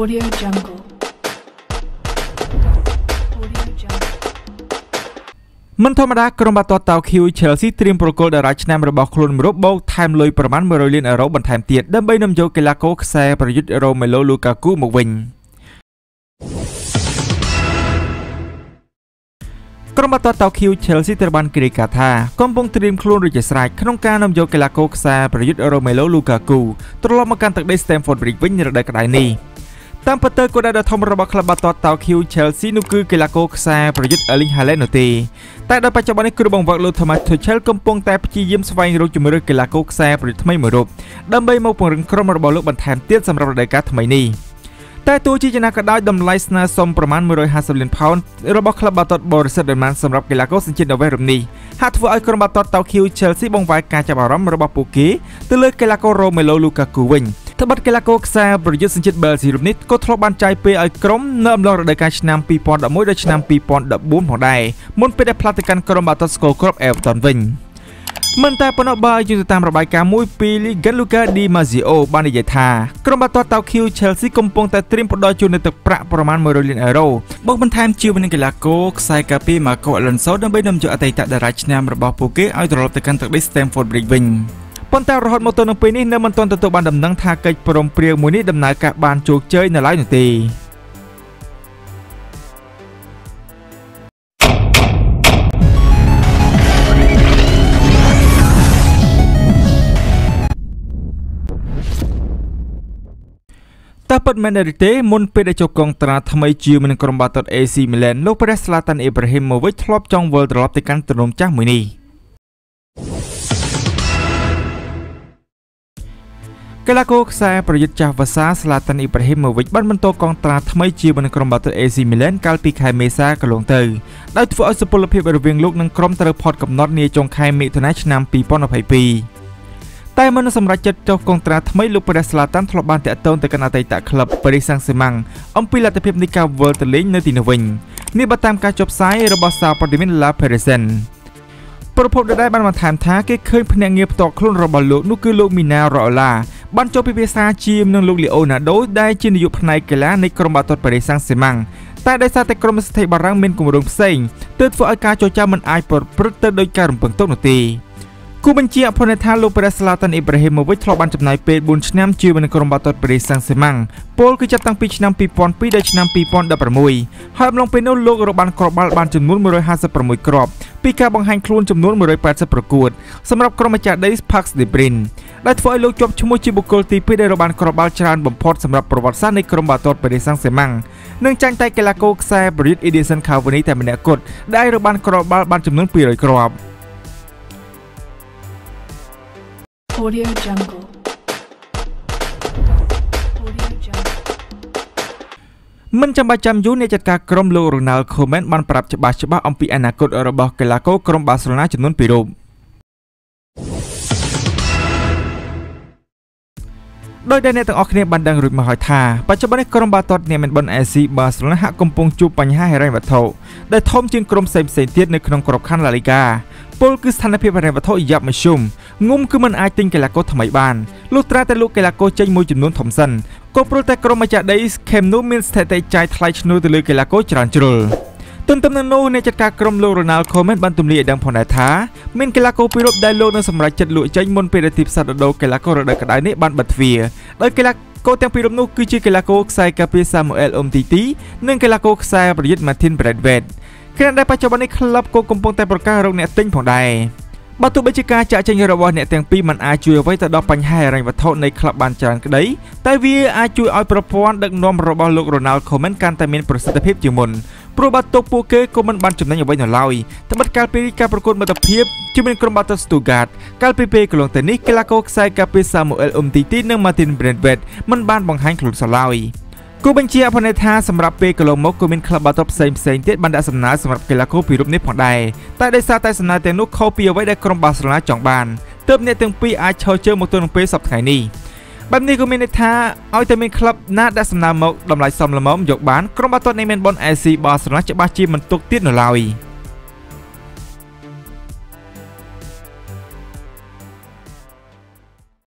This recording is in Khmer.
Audio Jungle. Audio Jungle. មិនធម្មតាក្រុមបាល់ទាត់តោ Q Chelsea ត្រៀមប្រគល់តារាឆ្នាំរបស់ខ្លួនមួយរូបបូកថែមលុយប្រមាណ100លានអឺរ៉ូបន្ថែមទៀតដើម្បីនាំយកកីឡាករខ្សែប្រយុទ្ធ Romelu Lukaku មកវិញក្រុមបាល់ទាត់តោ Q Chelsea ត្រូវបានគេរាយការណ៍ថាកំពុងត្រៀមខ្លួនរួចជាស្រេចក្នុងការនាំយកកីឡាករខ្សែប្រយុទ្ធ Romelu Lukaku ត្រឡប់មកកាន់ទឹកដី Stamford Bridge វិញនៅរដូវក្តៅនេះ តាមពិតទៅគោលដៅដ៏ធំរបស់ក្លឹបបាល់ទាត់តោ Q Chelsea នោះគឺកីឡាករខ្សែប្រយុទ្ធ Erling Haaland នោះទេតែដល់បច្ចុប្បន្ននេះគ្រូបង្វឹកលោក Thomas Tuchel កំពុងតែព្យាយាមស្វែងរកជំរឿកីឡាករខ្សែប្រយុទ្ធថ្មីមួយរូបដើម្បីមកពង្រឹងក្រុមរបស់លោកបន្ថែមទៀតសម្រាប់រដូវកាលថ្មីនេះតែទោះជាយ៉ាងណាក៏ដោយតម្លៃស្នើសុំប្រមាណ150លានផោនរបស់ក្លឹបបាល់ទាត់ Borussia Dortmund សម្រាប់កីឡាករសញ្ជាតិន័ររំនេះហាក់ធ្វើឲ្យក្រុមបាល់ទាត់តោ Q Chelsea បង្វែរការចាប់អារម្មណ៍របស់ពួកគេទៅលើកីឡាករ Romelu Lukaku វិញ ត្បិតកីឡាករខ្សែប្រយុទ្ធសញ្ជាតិបែលស៊ីរូបនេះក៏ធ្លាប់បានចាយពេលឲ្យក្រុមនៅអំឡុងរដូវកាលឆ្នាំ2011ដល់ឆ្នាំ2014ផងដែរមុនពេលដែលផ្លាស់ទៅកាន់ក្រុមបាល់ទាត់ស្គរគ្រាប់ Everton វិញមិនតែប៉ុណ្ណោះបើយោងទៅតាមរបាយការណ៍មួយពី Liga Luca Di Marzio បាននិយាយថាក្រុមបាល់ទាត់តោ Q Chelsea កំពុងតែត្រៀមផ្ដល់ជូននូវទឹកប្រាក់ប្រមាណ100លានអឺរ៉ូបូកបន្ថែមជាវិនិកីឡាករខ្សែការពារ Marco Alonso ដើម្បីនាំយកអតីតតារាឆ្នាំរបស់ពួកគេឲ្យត្រឡប់ទៅកាន់ទឹកដី Stamford Bridge វិញ ប៉ុន្តែរហូតមកទល់នឹងពេលនេះនៅមិនទាន់ទទួលបានដំណឹងថាកិច្ចព្រមព្រៀងមួយនេះដំណើរការបានជោគជ័យនៅឡើយនោះទេតើពិតមែនឬទេមុនពេលដែលចូលកងត្រាថ្មីជាមួយនឹងក្រុមបាល់ទាត់ AC Milan លោកព្រះស្លាតាន់អេប្រាហ៊ីម៉ូវិចធ្លាប់ចង់វិលត្រឡប់ទៅកាន់ទំនំចាស់មួយនេះ កីឡាករខ្សែប្រយុទ្ធចាស់វសាស្លាតាន់អ៊ីប្រាហ៊ីម៉ូវិចបានបន្តកងត្រាថ្មីជាមួយនឹងក្រុមបាល់ទាត់ AC Milan កាលពីខែមេសាកន្លងទៅដោយធ្វើឲ្យសុពលភាពរវាងលោកនិងក្រុមត្រូវផុតកំណត់នាចុងខែមិថុនាឆ្នាំ2022តែមុននឹងសម្រេចចិត្តចុះកុងត្រាថ្មីលោកព្រះស្លាតាន់ធ្លាប់បានតាក់ទងទៅកាន់អតីតក្លឹបប៉ារីសសាំងសេម៉ាំងអំពីលទ្ធភាពនៃការវិលទៅលេងនៅទីនោះវិញនេះបើតាមការចុះផ្សាយរបស់សារព័ត៌មាន La Parisian ប្រពន្ធដដែលបានបន្ថែមថាគេឃើញភ្នាក់ងារផ្ទាល់ខ្លួនរបស់លោកនោះគឺលោកមីណារ៉ូឡា បានចូលពិភាក្សាជាមួយនឹងលោកលីអូណាដូដែលជានាយកផ្នែកកីឡានៃក្រុមបាល់ទាត់ប៉ារីសសាំងសេម៉ាំងតែដោយសារតែក្រុមស្ថិបារាំងមានគម្រោងផ្សេងទើបធ្វើឲ្យការចរចាមិនអាចប្រព្រឹត្តទៅដោយការរំពឹងទុកនោះទេគូបញ្ជាអភ័យថាលោកព្រះស្លាតាន់អ៊ីប្រាហ៊ីម៉ូវិចធ្លាប់បានចំណាយពេល4ឆ្នាំជាមួយនឹងក្រុមបាល់ទាត់ប៉ារីសសាំងសេម៉ាំងពលគឺចាប់តាំងពីឆ្នាំ2002ដល់ឆ្នាំ2016ហើយអំឡុងពេលនោះលោករកបានគ្រាប់បាល់បានចំនួន156គ្រាប់ ពីការបង្ហាញខ្លួនចំនួន180ប្រកួតសម្រាប់ក្រុមម្ចាស់ដី Pax de Brin ដែលធ្វើឲ្យលោកជាប់ឈ្មោះជាបុគ្គលទី2ដែលរកបានគ្រាប់បាល់ច្រើនបំផុតសម្រាប់ប្រវត្តិសាស្ត្រនៃក្រុមបាល់ទាត់ប៉ារីសសាំងសេម៉ាំងនិងចាញ់តែកីឡាករខ្សែប្រយុទ្ធ Edison Cavani តែម្នាក់គត់ដែលរកបានគ្រាប់បាល់បានចំនួន200គ្រាប់ Audio Jungle. មិនចាំបាច់ចាំយូរអ្នកចាត់ការក្រុមលោករ៉ូណាល់ខូមែនបានប្រាប់ច្បាស់ច្បាស់អំពីអនាគតរបស់កីឡាករក្រុមបាល់សេឡូណាចំនួន2រូបដោយដែលអ្នកទាំងអស់គ្នាបានដឹងរួចមកហើយថាបច្ចុប្បន្ននេះក្រុមបាល់ទាត់នាមិនប៊ុនអេស៊ីបាសេឡូណាហាក់កំពុងជួបបញ្ហាហិរញ្ញវត្ថុដែលធំជាងក្រុមផ្សេងៗទៀតនៅក្នុងក្របខ័ណ្ឌឡាលីហ្គា ពលគឺស្ថានភាពហិរញ្ញវត្ថុយ៉ាប់មធ្យមងុំគឺមិនអាចទិញកីឡាករថ្មីបានលុះត្រាតែលោកកីឡាករចេញមួយចំនួនធំសិនក៏ព្រោះតែក្រុមម្ចាស់ដី Chem Nou មានស្ថិតិចាយថ្លៃឈ្នួលទៅលើកីឡាករច្រើនជ្រុលទន្ទឹមនឹងនោះអ្នកចាត់ការក្រុមលោក Ronald Koeman បានទម្លាយឲ្យដឹងផងដែរថាមានកីឡាករពីររូបដែលលោកនឹងសម្រេចចិត្តលក់ចេញមុនពេលដែលទីផ្សាររដូវកីឡាកររដូវក្តៅនេះបានបិទទ្វារដោយកីឡាករទាំងពីររូបនោះគឺជាកីឡាករខ្សែការពារ Samuel Umtiti និងកីឡាករខ្សែប្រយុទ្ធ Martin Braithwaite ខណៈដែលបច្ចុប្បន្ននេះក្លឹបក៏កំពុងតែប្រកាសរកអ្នកទិញផងដែរបើទោះបីជាការចាក់ចេញរបស់អ្នកទាំងពីរមិនអាចជួយអ្វីទៅដល់បញ្ហាហិរញ្ញវត្ថុនៃក្លឹបបានច្រើនក្តីតែវាអាចជួយឲ្យប្រព័ន្ធដឹកនាំរបស់លោក Ronald Koeman កាន់តែមានប្រសិទ្ធភាពជាងមុនព្រោះបើទុកពួកគេក៏មិនបានចំណេញអ្វីនៅឡើយត្បិតកាលពីការប្រកួតមិត្តភាពជាមួយក្រុមបាល់ទាត់ Stuttgart កាលពីពេលកន្លងទៅនេះកីឡាករខ្សែការពារ Samuel Umtiti និង Martin Braithwaite មិនបានបង្ហាញខ្លួនសោះឡើយ គូបញ្ជាអភ័យថាសម្រាប់ពេលកន្លងមកក៏មានក្លឹបបាល់ទាត់ផ្សេងផ្សេងទៀតបានដាក់សំណើសម្រាប់កីឡាករពីរូបនេះផងដែរតែដោយសារតែសំណើទាំងនោះខុសពីអ្វីដែលក្រុមបាល់សេឡូណាចង់បានទើបអ្នកទាំងពីរអាចឈរជើងមកទល់នឹងពេលសប្តាហ៍នេះបែបនេះក៏មានន័យថាឲ្យតែមានក្លឹបណាដាក់សំណើមកតម្លៃសមល្មមយកបានក្រុមបាល់ទាត់នៃមែនប៊ុន AC បាល់សេឡូណាច្បាស់ជាមិនទុកទៀតនៅឡើយ។